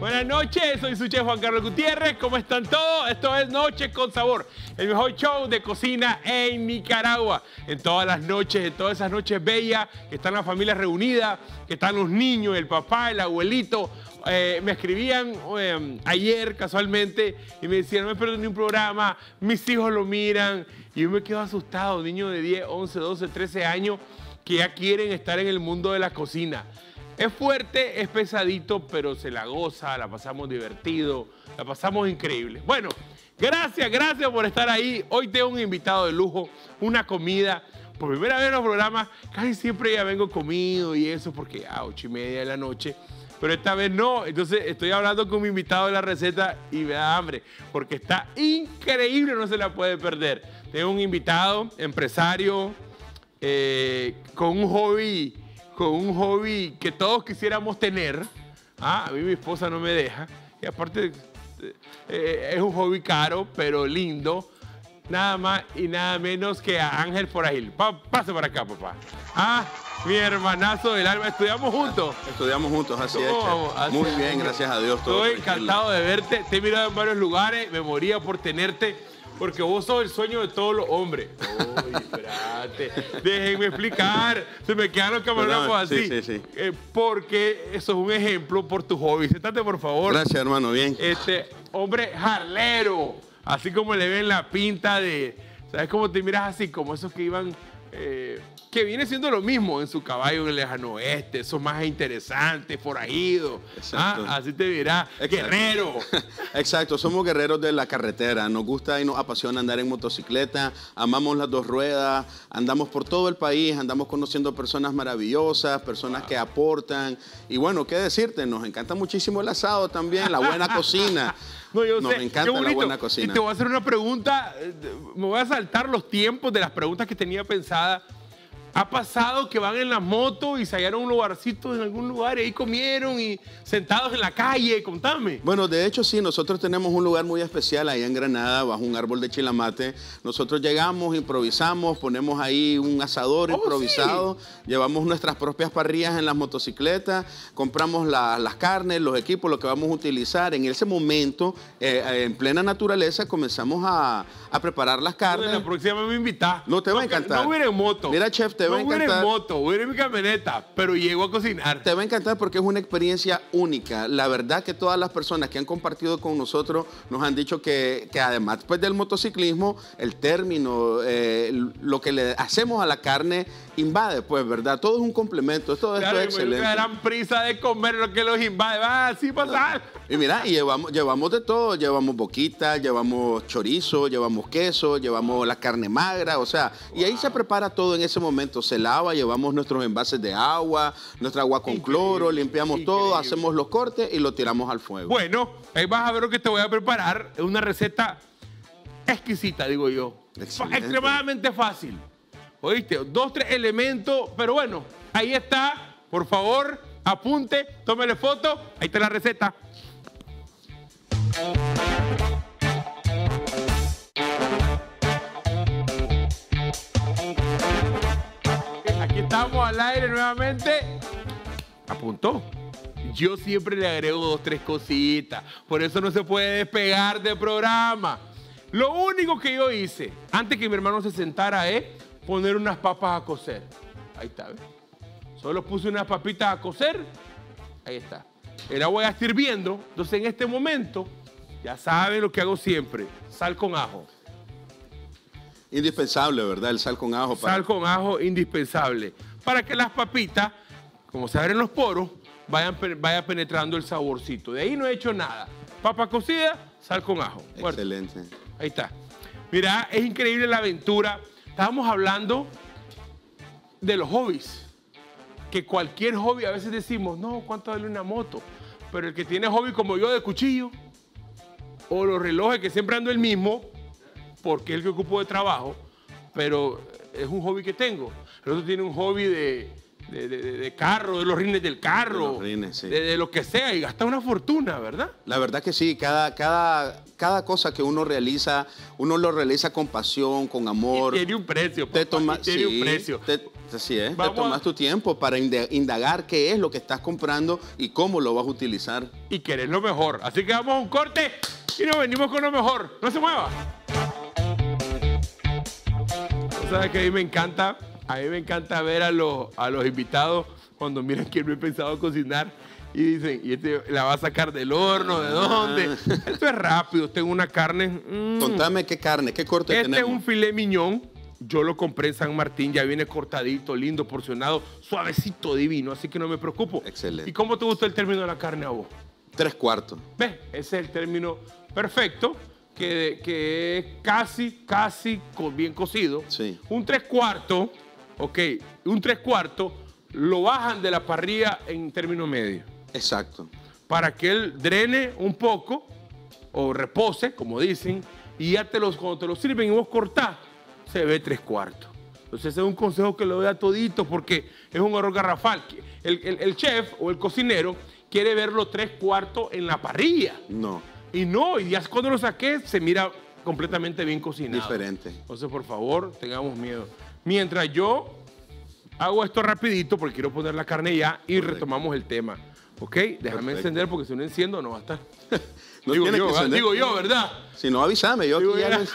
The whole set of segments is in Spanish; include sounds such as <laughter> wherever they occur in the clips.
Buenas noches, soy su chef Juan Carlos Gutiérrez. ¿Cómo están todos? Esto es Noche con Sabor, el mejor show de cocina en Nicaragua. En todas las noches, en todas esas noches bellas, que están las familias reunidas, que están los niños, el papá, el abuelito. Eh, me escribían eh, ayer casualmente y me decían, no me pierdo ni un programa, mis hijos lo miran. Y yo me quedo asustado, niños de 10, 11, 12, 13 años que ya quieren estar en el mundo de la cocina. Es fuerte, es pesadito, pero se la goza, la pasamos divertido, la pasamos increíble. Bueno, gracias, gracias por estar ahí. Hoy tengo un invitado de lujo, una comida. Por primera vez en los programas, casi siempre ya vengo comido y eso, porque a ocho y media de la noche. Pero esta vez no, entonces estoy hablando con mi invitado de la receta y me da hambre, porque está increíble, no se la puede perder. Tengo un invitado, empresario, eh, con un hobby con un hobby que todos quisiéramos tener. Ah, a mí mi esposa no me deja. Y aparte eh, es un hobby caro, pero lindo. Nada más y nada menos que a Ángel Foragil. pase para acá, papá. Ah, mi hermanazo del alma. ¿Estudiamos juntos? Estudiamos juntos, así es. Muy bien, gracias a Dios. Estoy encantado de verte. Te he mirado en varios lugares. Me moría por tenerte porque vos sos el sueño de todos los hombres. Uy, espérate. <laughs> Déjenme explicar. Se me quedan los camarógrafos así. Sí, sí, sí. Eh, porque eso es un ejemplo por tu hobby. Séntate, por favor. Gracias, hermano. Bien. Este, hombre jarlero. Así como le ven la pinta de... ¿Sabes cómo te miras así? Como esos que iban... Eh, que viene siendo lo mismo en su caballo en el lejano oeste, eso más interesante, forajido. ¿ah? Así te dirá, guerrero. <laughs> Exacto, somos guerreros de la carretera, nos gusta y nos apasiona andar en motocicleta, amamos las dos ruedas, andamos por todo el país, andamos conociendo personas maravillosas, personas que aportan. Y bueno, qué decirte, nos encanta muchísimo el asado también, la buena cocina. <laughs> No, yo Nos encanta la buena cocina. Y te voy a hacer una pregunta, eh, me voy a saltar los tiempos de las preguntas que tenía pensadas ha pasado que van en la moto y se hallaron un lugarcito en algún lugar y ahí comieron y sentados en la calle, contame. Bueno, de hecho sí, nosotros tenemos un lugar muy especial ahí en Granada, bajo un árbol de chilamate. Nosotros llegamos, improvisamos, ponemos ahí un asador oh, improvisado, llevamos nuestras propias parrillas en las motocicletas, compramos las carnes, los equipos, lo que vamos a utilizar. En ese momento, eh, en plena naturaleza, comenzamos a, preparar las carnes. La próxima me invita. No te va a encantar. No voy en moto. Mira, chef, te va a encantar. Voy en moto, voy en mi camioneta, pero llego a cocinar. Te va a encantar porque es una experiencia única. La verdad que todas las personas que han compartido con nosotros nos han dicho que, que además pues, del motociclismo, el término, eh, lo que le hacemos a la carne invade, pues, ¿verdad? Todo es un complemento, todo esto es excelente. Me dan prisa de comer lo que los invade, va así pasar. Y mira, y llevamos, llevamos de todo, llevamos boquita, llevamos chorizo, llevamos queso, llevamos la carne magra, o sea, y ahí se prepara todo en ese momento, se lava, llevamos nuestros envases de agua, nuestra agua con cloro, limpiamos todo, hacemos los cortes y lo tiramos al fuego. Bueno, ahí vas a ver lo que te voy a preparar, es una receta exquisita, digo yo. Extremadamente fácil. ¿Oíste? Dos, tres elementos, pero bueno, ahí está. Por favor, apunte, tómele foto. Ahí está la receta. Aquí estamos al aire nuevamente. Apuntó. Yo siempre le agrego dos, tres cositas. Por eso no se puede despegar del programa. Lo único que yo hice, antes que mi hermano se sentara, es poner unas papas a cocer. Ahí está, ¿ves? Solo puse unas papitas a cocer. Ahí está. El agua está hirviendo. Entonces en este momento, ya saben lo que hago siempre. Sal con ajo. Indispensable, ¿verdad? El sal con ajo. Sal con ajo, indispensable. Para que las papitas, como se abren los poros, vayan, vaya penetrando el saborcito. De ahí no he hecho nada. Papa cocida, sal con ajo. Excelente. Ahí está. Mira, es increíble la aventura Estábamos hablando de los hobbies. Que cualquier hobby, a veces decimos, no, ¿cuánto vale una moto? Pero el que tiene hobby como yo de cuchillo, o los relojes que siempre ando el mismo, porque es el que ocupo de trabajo, pero es un hobby que tengo. El otro tiene un hobby de, de, carro, de los rines del carro, de, lo que sea, y gasta una fortuna, ¿verdad? La verdad que sí, cada, cada, cada cosa que uno realiza, uno lo realiza con pasión, con amor. tiene un precio, te toma, tiene un precio. Así es, Vamos te tomas a- tu tiempo para indagar qué es lo que estás comprando y cómo lo vas a utilizar. y querés lo mejor. Así que vamos a un corte y nos venimos con lo mejor. No se mueva. Tú sabes que a mí me encanta, a mí me encanta ver a los, a los invitados cuando miran que no he pensado cocinar y dicen, y este la va a sacar del horno, ¿de dónde? Esto es rápido, tengo una carne. mm, Contame qué carne, qué corte este es tenemos. un filet miñón. Yo lo compré en San Martín, ya viene cortadito, lindo, porcionado, suavecito, divino, así que no me preocupo. Excelente. ¿Y cómo te gusta el término de la carne a vos? Tres cuartos. ¿Ves? Ese es el término perfecto, que, que es casi, casi bien cocido. Sí. Un tres cuartos, ok, un tres cuartos lo bajan de la parrilla en término medio, Exacto. para que él drene un poco, o repose, como dicen, y ya te los, cuando te lo sirven y vos cortás, se ve tres cuartos. Entonces ese es un consejo que le doy a todito porque es un error garrafal. El, el- el chef o el cocinero quiere verlo tres cuartos en la parrilla. No, Y no, y ya cuando lo saqué se mira completamente bien cocinado. diferente. Entonces, por favor, tengamos miedo. Mientras yo hago esto rapidito porque quiero poner la carne ya y Correcto. retomamos el tema. ¿Ok? Déjame Perfecto. encender porque si no enciendo no va a estar. <laughs> No digo, yo, que digo yo, ¿verdad? Si no, avísame. Yo Digo, aquí ya les-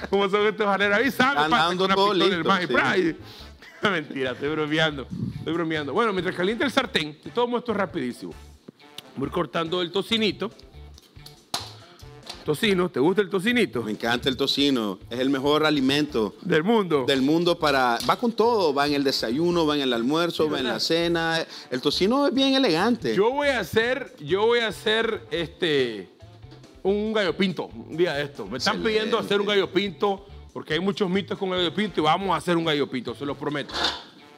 <laughs> ¿Cómo son estos? Avísame, Andando todo listo, sí. <laughs> Mentira, estoy bromeando. Estoy bromeando. Bueno, mientras calienta el sartén, te tomo esto rapidísimo. Voy cortando el tocinito. Tocino, ¿te gusta el tocinito? Me encanta el tocino. Es el mejor alimento Del mundo. del mundo para... Va con todo. Va en el desayuno, va en el almuerzo, Sí, va en la cena. El tocino es bien elegante. Yo voy a hacer, yo voy a hacer este un gallo pinto un día de esto. Me están Excelente. pidiendo hacer un gallo pinto porque hay muchos mitos con el gallo pinto y vamos a hacer un gallo pinto, se lo prometo.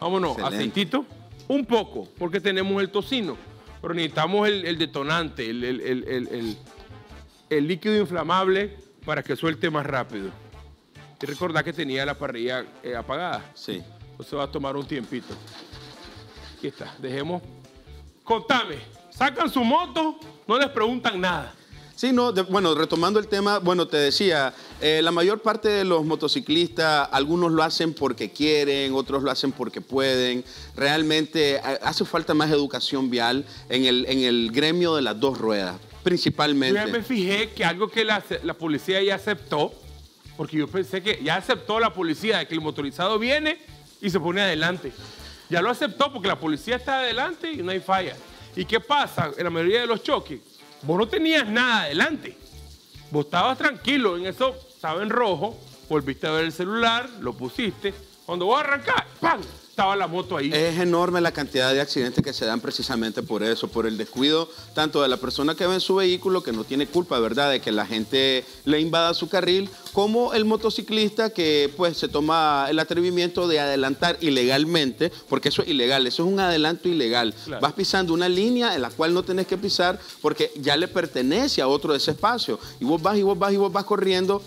Vámonos, Excelente. aceitito, un poco, porque tenemos el tocino, pero necesitamos el, el detonante, el, el- el- el- líquido inflamable para que suelte más rápido. Y recordad que tenía la parrilla eh, apagada. Sí. Entonces va a tomar un tiempito. Aquí está, dejemos. Contame, sacan su moto, no les preguntan nada. Sí, no, de- bueno, retomando el tema, bueno, te decía, eh, la mayor parte de los motociclistas, algunos lo hacen porque quieren, otros lo hacen porque pueden. Realmente hace falta más educación vial en el, en el gremio de las dos ruedas, Yo ya me principalmente. fijé que algo que la, la policía ya aceptó, porque yo pensé que ya aceptó la policía de que el motorizado viene y se pone adelante. Ya lo aceptó porque la policía está adelante y no hay falla. ¿Y qué pasa en la mayoría de los choques? Vos no tenías nada adelante. Vos estabas tranquilo, en eso estaba en rojo, volviste a ver el celular, lo pusiste. Cuando vos arrancás, ¡pam! Estaba la moto ahí. Es enorme la cantidad de accidentes que se dan precisamente por eso, por el descuido tanto de la persona que va en su vehículo, que no tiene culpa, ¿verdad?, de que la gente le invada su carril, como el motociclista que pues se toma el atrevimiento de adelantar ilegalmente, porque eso es ilegal, eso es un adelanto ilegal. Claro. Vas pisando una línea en la cual no tenés que pisar porque ya le pertenece a otro de ese espacio. Y vos vas y vos vas y vos vas corriendo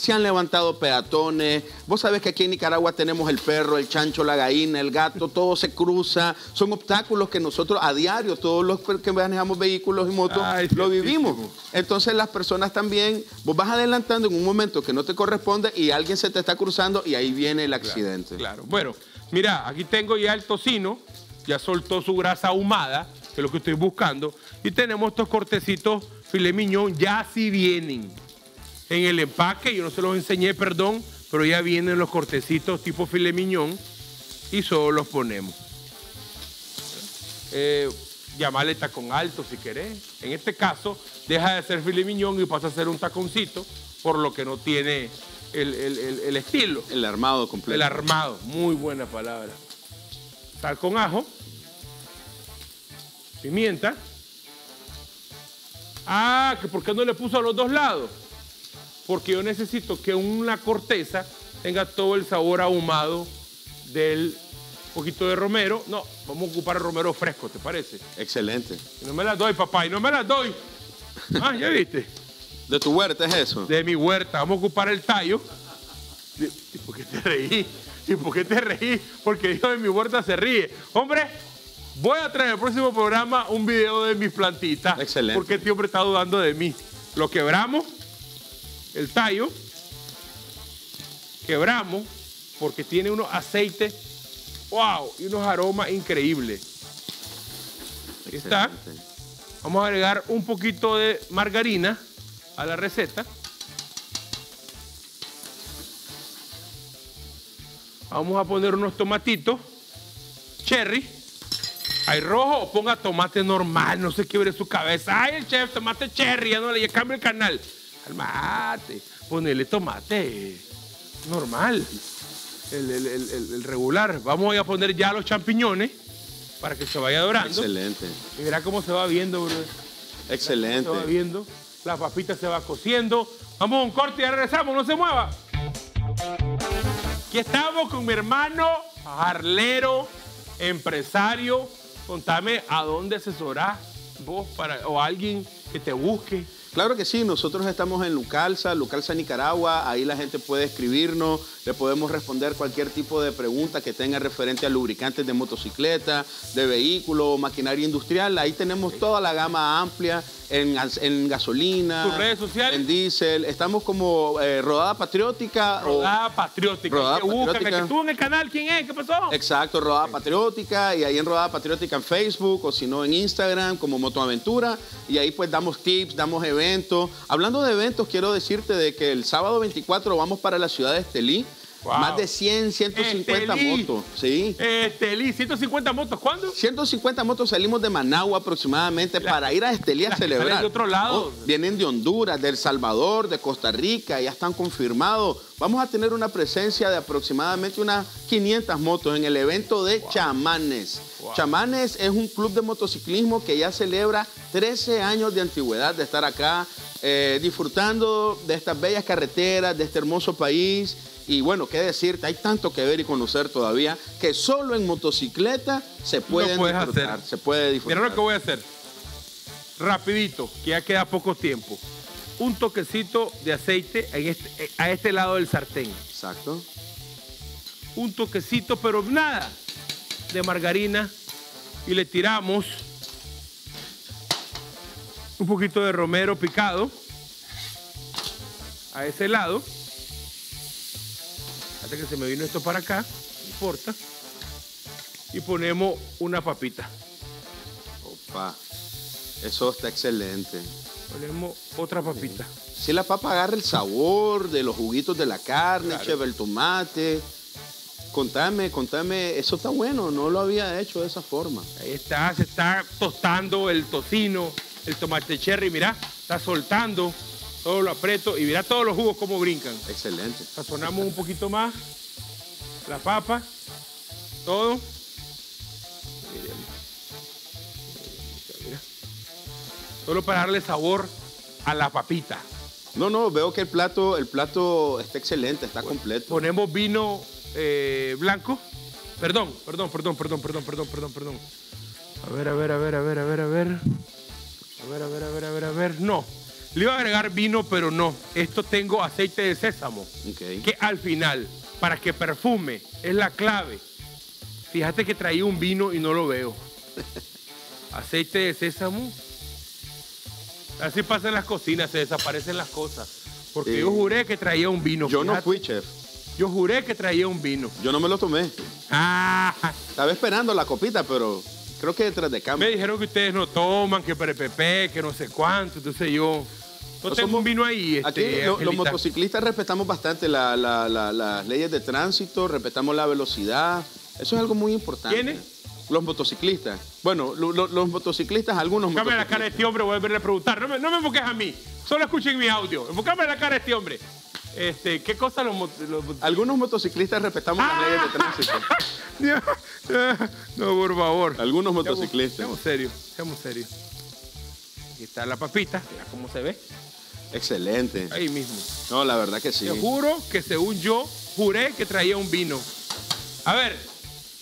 se han levantado peatones. Vos sabés que aquí en Nicaragua tenemos el perro, el chancho, la gallina, el gato, todo se cruza. Son obstáculos que nosotros a diario, todos los que manejamos vehículos y motos, Ay, lo vivimos. Entonces las personas también, vos vas adelantando en un momento que no te corresponde y alguien se te está cruzando y ahí viene el accidente. Claro. Bueno, mira, aquí tengo ya el tocino, ya soltó su grasa ahumada, que es lo que estoy buscando, y tenemos estos cortecitos filet mignon, ya sí vienen en el empaque, yo no se los enseñé, perdón, pero ya vienen los cortecitos tipo filet mignon y solo los ponemos. Eh, llamarle tacón alto si querés. En este caso, deja de ser filet mignon y pasa a ser un taconcito, por lo que no tiene el- el- el- el estilo. El armado completo. El armado, muy buena palabra. Sal con ajo, pimienta. Ah, que por qué no le puso a los dos lados. Porque yo necesito que una corteza tenga todo el sabor ahumado del poquito de romero. No, vamos a ocupar el romero fresco, ¿te parece? Excelente. Y no me las doy, papá, y no me las doy. <laughs> Ah, ya viste. De tu huerta es eso. de mi huerta. Vamos a ocupar el tallo. ¿Y por qué te reí? ¿Y por qué te reí? Porque Dios de mi huerta se ríe. Hombre, voy a traer el próximo programa un video de mis plantitas. Excelente. Porque este hombre está dudando de mí. Lo quebramos, el tallo. Quebramos, porque tiene unos aceites ¡Wow! Y unos aromas increíbles. Ahí está. Vamos a agregar un poquito de margarina a la receta. Vamos a poner unos tomatitos cherry. Hay rojo o ponga tomate normal, no se quiebre su cabeza. Ay, el chef, tomate cherry, ya no le cambia el canal. Calmate, ponele tomate normal, el, el- el- regular. Vamos a poner ya los champiñones para que se vaya dorando. Excelente. Y verá cómo se va viendo, bro. Excelente. Se va viendo. La papita se va cociendo. Vamos a un corte y ya regresamos. No se mueva. Aquí estamos con mi hermano jarlero, empresario. Contame a dónde asesorás vos para, o alguien que te busque. Claro que sí, nosotros estamos en Lucalza, Lucalza Nicaragua, ahí la gente puede escribirnos, le podemos responder cualquier tipo de pregunta que tenga referente a lubricantes de motocicleta, de vehículo, maquinaria industrial, ahí tenemos toda la gama amplia en, gas- en gasolina, ¿Tus redes sociales? en diésel, estamos como eh, Rodada Patriótica o... Rodada patriótica. Rodada que buscan, Patriótica. que estuvo en el canal. ¿Quién es? ¿Qué pasó? Exacto, Rodada Patriótica y ahí en Rodada Patriótica en Facebook o si no en Instagram como Motoaventura y ahí pues damos tips, damos eventos. Hablando de eventos, quiero decirte de que el sábado 24 vamos para la ciudad de Estelí. Wow. Más de 100, 150 Estelí. motos, ¿sí? Este, Lee, 150 motos. ¿Cuándo? 150 motos salimos de Managua aproximadamente para ir a Estelí a celebrar. de otro lado. Oh, vienen de Honduras, de El Salvador, de Costa Rica, ya están confirmados. Vamos a tener una presencia de aproximadamente unas 500 motos en el evento de Chamanes. Wow. Chamanes es un club de motociclismo que ya celebra 13 años de antigüedad de estar acá, eh, disfrutando de estas bellas carreteras, de este hermoso país. Y bueno, qué decirte, hay tanto que ver y conocer todavía que solo en motocicleta se puede disfrutar. hacer. Se puede disfrutar. Mira lo que voy a hacer. Rapidito, que ya queda poco tiempo. Un toquecito de aceite en este- eh, a este lado del sartén. Exacto. Un toquecito, pero nada, de margarina. Y le tiramos un poquito de romero picado a ese lado. Hasta que se me vino esto para acá, no importa. Y ponemos una papita. Opa, eso está excelente. Ponemos otra papita. Si la papa agarra el sabor de los juguitos de la carne, Claro. el tomate. Contame, contame, eso está bueno, no lo había hecho de esa forma. Ahí está, se está tostando el tocino, el tomate cherry, mira, está soltando, todo lo aprieto y mira todos los jugos como brincan. Excelente. Sazonamos un poquito más la papa, todo. Solo para darle sabor a la papita. No, no, veo que el plato, el plato está excelente, está completo. Ponemos vino eh, blanco. Perdón, perdón, perdón, perdón, perdón, perdón, perdón, perdón. A ver, a ver, a ver, a ver, a ver, a ver. A ver, a ver, a ver, a ver, a ver. No. Le iba a agregar vino, pero no. Esto tengo aceite de sésamo. Ok. Que al final, para que perfume, es la clave. Fíjate que traía un vino y no lo veo. <laughs> Aceite de sésamo. Así pasa en las cocinas, se desaparecen las cosas. Porque Sí. yo juré que traía un vino. Yo no fui chef, Yo juré que traía un vino. yo no me lo tomé. Ah, Estaba esperando la copita, pero creo que detrás de me cámara. dijeron que ustedes no toman, que PPP, que no sé cuánto. Entonces yo no No tengo somos- un vino ahí. Aquí Este, lo- los motociclistas respetamos bastante la- la- la- las leyes de tránsito, respetamos la velocidad. Eso es algo muy importante. ¿Quiénes? Los motociclistas. Bueno, lo- lo- los motociclistas, algunos Enfócame la cara de motociclistas. este hombre, voy a volverle a preguntar. No me, no me enfoques a mí, solo escuchen mi audio. Enfócame la cara de este hombre. Este, ¿Qué cosa los, los Algunos motociclistas respetamos las leyes de tránsito. <laughs> No, por favor. Algunos motociclistas. Seamos serios, seamos serios. Aquí está la papita, mira cómo se ve. Excelente. Ahí mismo. No, la verdad que sí. Te juro que según yo, juré que traía un vino. A ver,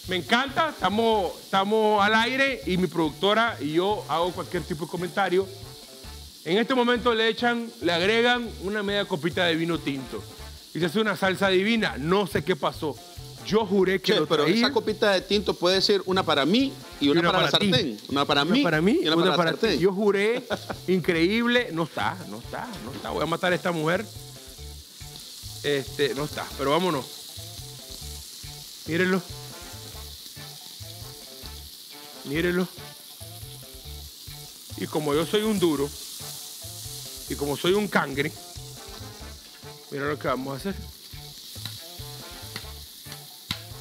me encanta, estamos, estamos al aire y mi productora y yo hago cualquier tipo de comentario. En este momento le echan, le agregan una media copita de vino tinto. Y se hace una salsa divina. No sé qué pasó. Yo juré que Che, lo pero traía. esa copita de tinto puede ser una para mí y una, para, la ti. sartén. Una para Una mí, para mí y una, para, la ti. sartén. Yo juré, increíble, no está, no está, no está. Voy a matar a esta mujer. Este, no está, pero vámonos. Mírenlo. Mírelo. Y como yo soy un duro, y como soy un cangre, mira lo que vamos a hacer.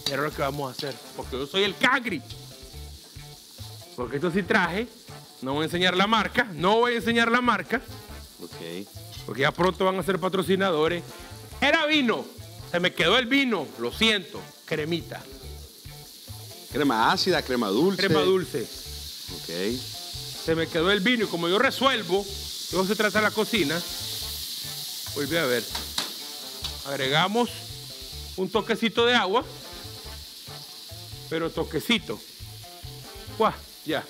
Mira lo que vamos a hacer. Porque yo soy el cangre. Porque esto sí traje. No voy a enseñar la marca. No voy a enseñar la marca. Ok. Porque ya pronto van a ser patrocinadores. Era vino. Se me quedó el vino. Lo siento. Cremita. Crema ácida, crema dulce. Crema dulce. Ok. Se me quedó el vino y como yo resuelvo, luego se trata la cocina. Volví a ver. Agregamos un toquecito de agua. Pero toquecito. ¡Guau! Ya.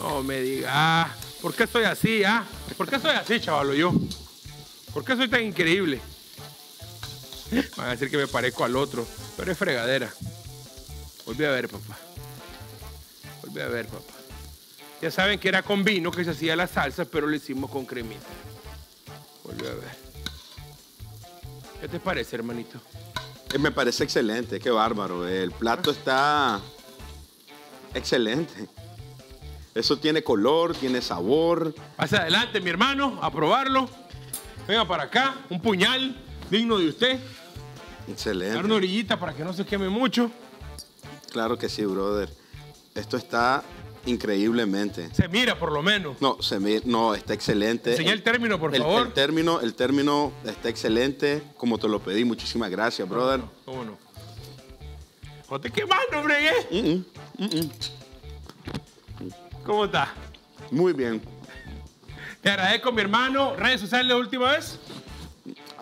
No me diga. ah, ¿Por qué soy así, ah? ¿Por qué soy así, chavalo, yo? ¿Por qué soy tan increíble? Van a decir que me parezco al otro, pero es fregadera. Volví a ver, papá. Volví a ver, papá. Ya saben que era con vino que se hacía la salsa, pero lo hicimos con cremita. Volví a ver. ¿Qué te parece, hermanito? Eh, Me parece excelente, qué bárbaro. El plato está excelente. Eso tiene color, tiene sabor. Pase adelante, mi hermano, a probarlo. Venga para acá, un puñal digno de usted. Dar una Excelente. orillita para que no se queme mucho. Claro que sí, brother. Esto está increíblemente. Se mira por lo menos. No, se me, no, está excelente. Enseña el término, por El- favor. El término, el término está excelente, como te lo pedí. Muchísimas gracias, brother. ¿Cómo no? No te quemando, hombre, ¿eh? Mm, mm, mm. ¿Cómo está? Muy bien. Te agradezco, mi hermano. Redes sociales la última vez.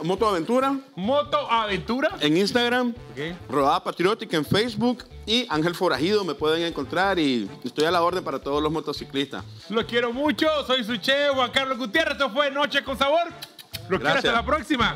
Moto Aventura Moto Aventura. en Instagram, Ok. Rodada Patriótica en Facebook y Ángel Forajido me pueden encontrar y estoy a la orden para todos los motociclistas. Los quiero mucho. Soy su che, Juan Carlos Gutiérrez. Esto fue Noche con Sabor. Los quiero hasta Gracias. la próxima.